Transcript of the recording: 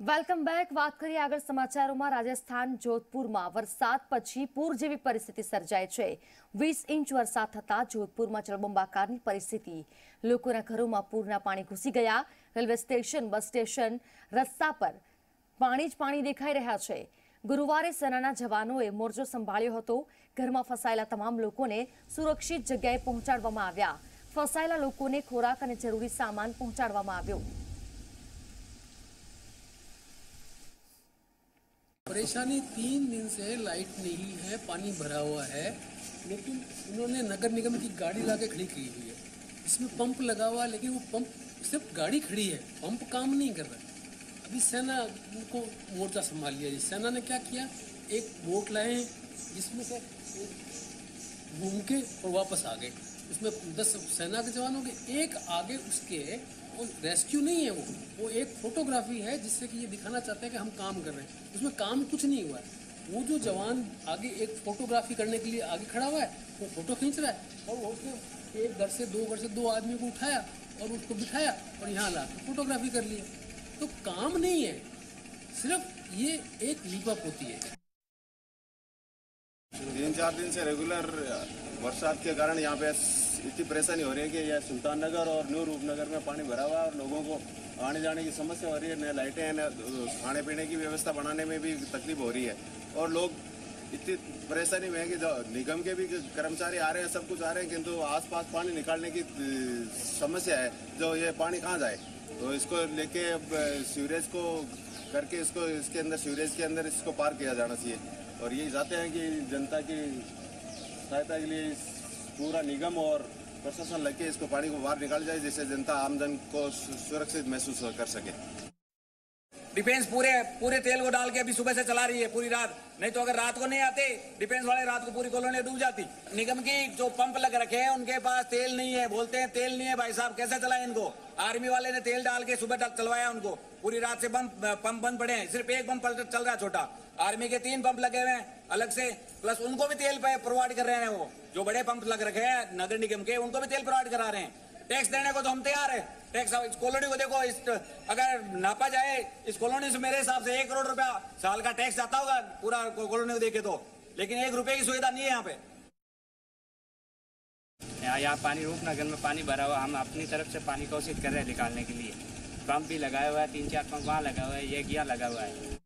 Welcome back વાત કરીએ આગળ સમાચારોમાં રાજસ્થાન જોધપુરમાં વરસાદ પછી પૂર જેવી પરિસ્થિતિ સર્જાઈ છે વીસ ઇંચ વરસાદ થતા જોધપુરમાં જળબંબાકારની પરિસ્થિતિ લોકોના ઘરોમાં પૂરના પાણી ઘૂસી ગયા રેલવે સ્ટેશન બસ સ્ટેશન રસ્તા પર પાણી જ પાણી દેખાઈ રહ્યા છે ગુરુવારે સેનાના જવાનોએ મોરચો સંભાળ્યો હતો ઘરમાં ફસાયેલા તમામ લોકોને સુરક્ષિત જગ્યાએ પહોંચાડવામાં આવ્યા ફસાયેલા લોકોને ખોરાક અને જરૂરી સામાન પહોંચાડવામાં આવ્યો परेशानी तीन दिन से लाइट नहीं है, पानी भरा हुआ है, लेकिन उन्होंने नगर निगम की गाड़ी ला के खड़ी की हुई है। इसमें पंप लगा हुआ है, लेकिन वो पंप सिर्फ़ गाड़ी खड़ी है, पंप काम नहीं कर रहा। अभी सेना उनको मोर्चा संभाल लिया। सेना ने क्या किया? एक बोट लाए जिसमें से घूम के और वापस आ गए। उसमें दस सेना के जवानों के एक आगे उसके, वो रेस्क्यू नहीं है वो वो एक फोटोग्राफी है जिससे कि ये दिखाना चाहते हैं कि हम काम कर रहे हैं। उसमें काम कुछ नहीं हुआ है। वो जो जवान आगे एक फोटोग्राफी करने के लिए आगे खड़ा हुआ है, वो फ़ोटो खींच रहा है और वो उसने एक घर से दो, घर से दो आदमी को उठाया और उसको बिठाया और यहाँ ला फोटोग्राफी कर लिया। तो काम नहीं है, सिर्फ़ ये एक लिपअप होती है। तीन चार दिन से रेगुलर बरसात के कारण यहाँ पे इतनी परेशानी हो रही है कि यह सुल्तान नगर और न्यू रूपनगर में पानी भरा हुआ है और लोगों को आने जाने की समस्या हो रही है, न लाइटें हैं न खाने पीने की व्यवस्था बनाने में भी तकलीफ़ हो रही है। और लोग इतनी परेशानी में है कि जो निगम के भी कर्मचारी आ रहे हैं, सब कुछ आ रहे हैं, किंतु आसपास पानी निकालने की समस्या है, जो ये पानी कहाँ जाए? तो इसको लेके अब सीवरेज को करके इसको, इसके अंदर, सीवरेज के अंदर इसको पार किया जाना चाहिए। और ये चाहते हैं कि जनता की सहायता के लिए पूरा निगम और प्रशासन लग के इसको पानी को बाहर निकाल जाए, जिससे जनता आमजन को सुरक्षित महसूस कर सके। डिफेंस पूरे पूरे तेल को डाल के अभी सुबह से चला रही है पूरी रात। नहीं तो अगर रात को नहीं आते डिफेंस वाले रात को पूरी कॉलोनी डूब जाती। निगम की जो पंप लग रखे हैं, उनके पास तेल नहीं है, बोलते हैं तेल नहीं है भाई साहब, कैसे चलाए इनको? आर्मी वाले ने तेल डाल के सुबह तक चलवाया उनको। पूरी रात से पंप पंप बंद पड़े हैं, सिर्फ़ एक पंप चल रहा है छोटा। आर्मी के तीन पंप लगे हुए हैं, अलग से। प्लस उनको भी तेल प्रोवाइड कर रहे हैं वो। जो बड़े पंप लग रखे हैं, नगर निगम के, उनको भी तेल प्रोवाइड करा रहे हैं। टैक्स देने को तो हम तैयार है। टैक्स इस कॉलोनी को देखो, इस, अगर नापा जाए, इस कॉलोनी से मेरे हिसाब से एक करोड़ रुपया साल का टैक्स आता होगा, पूरा कॉलोनी को देखे तो। लेकिन एक रुपए की सुविधा नहीं है यहाँ पे। यहाँ पानी, रूपनगर में पानी भरा हुआ, हम अपनी तरफ़ से पानी कोशिश कर रहे हैं निकालने के लिए। पंप भी लगाया हुआ है, तीन चार पंप वहाँ लगा हुआ है, ये यहाँ लगा हुआ है।